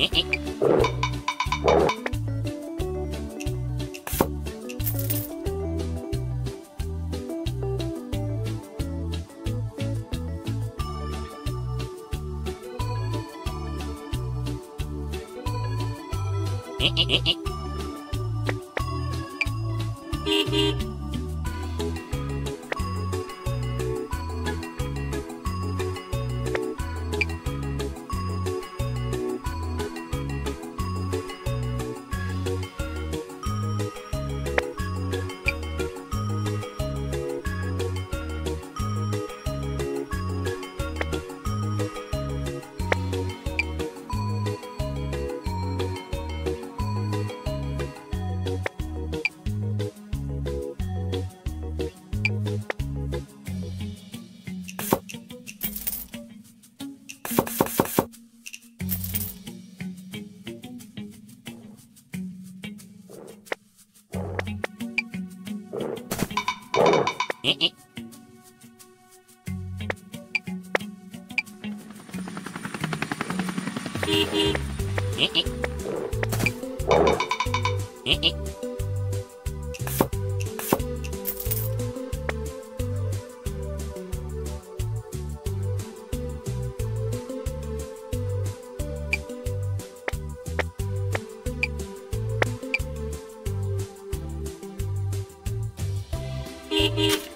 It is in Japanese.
Beep beep. ええええええええ